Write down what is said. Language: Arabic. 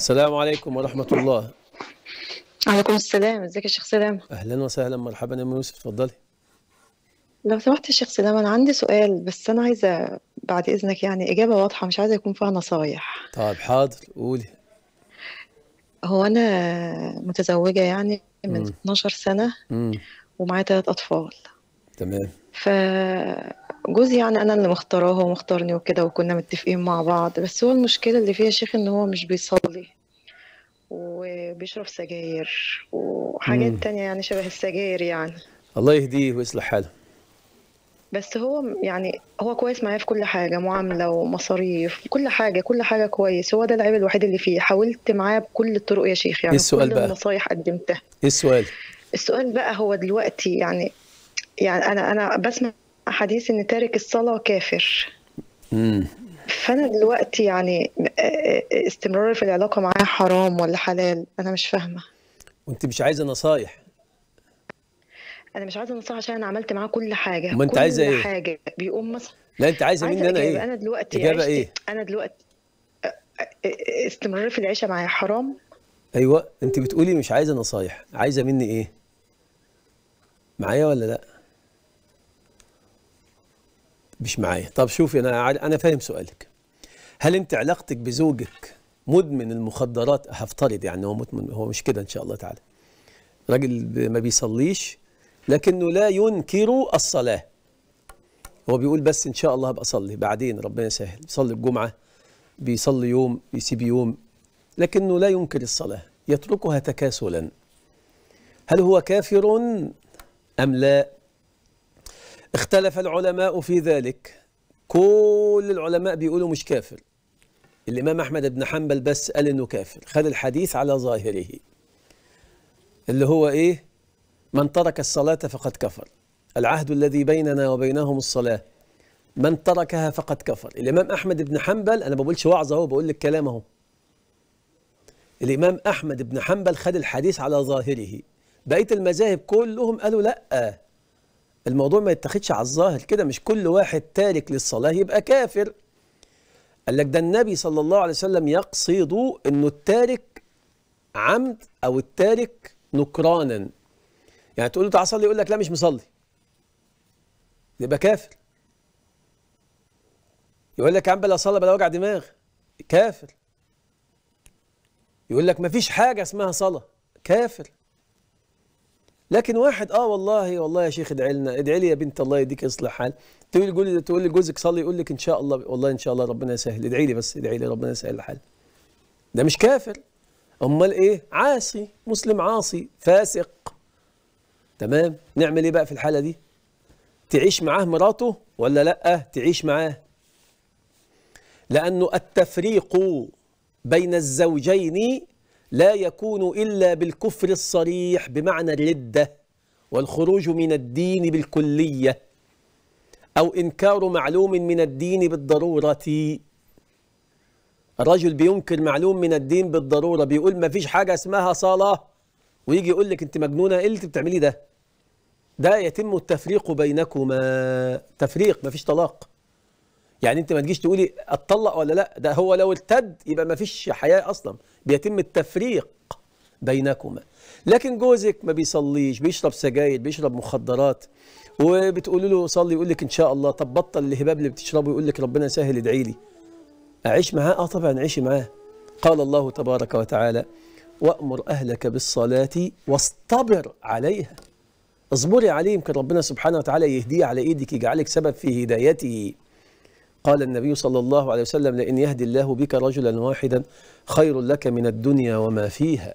السلام عليكم ورحمة الله. عليكم السلام. ازيك يا شيخ سلام؟ أهلا وسهلا مرحبا يا أم يوسف اتفضلي. لو سمحت يا شيخ سلام أنا عندي سؤال بس أنا عايزة بعد إذنك يعني إجابة واضحة مش عايزة يكون فيها نصايح. طيب حاضر قولي. هو أنا متزوجة يعني من مم. 12 سنة امم ومعايا ثلاث أطفال. تمام. فجوزي يعني أنا اللي مختاراه هو مختارني وكده وكنا متفقين مع بعض. بس هو المشكلة اللي فيها يا شيخ إن هو مش بيصلي. وبيشرب سجاير وحاجات مم. تانية يعني شبه السجاير يعني. الله يهديه ويصلح حاله. بس هو يعني هو كويس معايا في كل حاجة معاملة ومصاريف كل حاجة كل حاجة كويس. هو ده العيب الوحيد اللي فيه. حاولت معاه بكل الطرق يا شيخ يعني السؤال كل بقى؟ النصايح قدمتها. إيه السؤال؟ السؤال بقى هو دلوقتي يعني يعني أنا أنا بسمع حديث إن تارك الصلاة كافر. امم فأنا دلوقتي يعني استمراري في العلاقة معاه حرام ولا حلال؟ أنا مش فاهمة. وأنت مش عايزة نصايح؟ أنا مش عايزة نصيحة عشان أنا عملت معاه كل حاجة. أما أنت كل عايزة إيه؟ حاجة. بيقوم مثلا لا أنت عايزة عايزة مني أنا إجابة. إيه؟ أنا دلوقتي إجابة عشت إيه؟ أنا دلوقتي استمراري في العيشة معاه حرام. أيوه. أنت بتقولي مش عايزة نصايح. عايزة مني إيه؟ معايا ولا لأ؟ مش معايا. طب شوفي أنا عار- أنا فاهم سؤالك. هل أنت علاقتك بزوجك مدمن المخدرات؟ هفترض يعني هو مدمن هو مش كده إن شاء الله تعالى. راجل ما بيصليش لكنه لا ينكر الصلاة. هو بيقول بس إن شاء الله هبقى أصلي بعدين ربنا يسهل. بيصلي الجمعة بيصلي يوم يسيب يوم لكنه لا ينكر الصلاة يتركها تكاسلا. هل هو كافر أم لا؟ اختلف العلماء في ذلك. كل العلماء بيقولوا مش كافر. الإمام أحمد بن حنبل بس قال إنه كافر خد الحديث على ظاهره. اللي هو إيه؟ من ترك الصلاة فقد كفر. العهد الذي بيننا وبينهم الصلاة. من تركها فقد كفر. الإمام أحمد بن حنبل أنا بقولش وعظة أهو بقول لك كلام أهو. الإمام أحمد بن حنبل خد الحديث على ظاهره. بقية المذاهب كلهم قالوا لأ. الموضوع ما يتخذش على الظاهر كده مش كل واحد تارك للصلاة يبقى كافر. قال لك ده النبي صلى الله عليه وسلم يقصد إنه التارك عمد أو التارك نكرانا. يعني تقول له تعالى صلي يقول لك لا مش مصلي. يبقى كافر. يقول لك يا عم بلا صلاة بلا وجع دماغ. كافر. يقول لك ما فيش حاجة اسمها صلاة. كافر. لكن واحد آه والله والله يا شيخ ادعي لنا ادعي لي يا بنت الله يديك يصلح حال. تقول تقول تقول لجوزك صلي يقول لك إن شاء الله والله إن شاء الله ربنا يسهل. ادعي لي بس ادعي لي ربنا يسهل الحال. ده مش كافر. أمال إيه؟ عاصي مسلم عاصي فاسق. تمام؟ نعمل إيه بقى في الحالة دي؟ تعيش معاه مراته ولا لأ؟ تعيش معاه. لأنه التفريق بين الزوجين لا يكون إلا بالكفر الصريح بمعنى الردة والخروج من الدين بالكلية أو إنكار معلوم من الدين بالضرورة. الرجل بينكر معلوم من الدين بالضرورة بيقول ما فيش حاجة اسمها صلاة ويجي يقول لك أنت مجنونة إيه اللي أنت بتعمليه ده؟ ده يتم التفريق بينكما. تفريق ما فيش طلاق. يعني انت ما تجيش تقولي اتطلق ولا لا؟ ده هو لو ارتد يبقى ما فيش حياة أصلا. بيتم التفريق بينكما. لكن جوزك ما بيصليش بيشرب سجاير بيشرب مخدرات وبتقول له صلي يقول لك إن شاء الله. طب بطل الهباب اللي بتشربه يقول لك ربنا يسهل ادعي لي. أعيش معاه؟ آه طبعا عيشي معاه. قال الله تبارك وتعالى وأمر أهلك بالصلاة واصطبر عليها. اصبري عليه يمكن ربنا سبحانه وتعالى يهديه على إيدك يجعلك سبب في هدايته. قال النبي صلى الله عليه وسلم لئن يهدي الله بك رجلا واحدا خير لك من الدنيا وما فيها.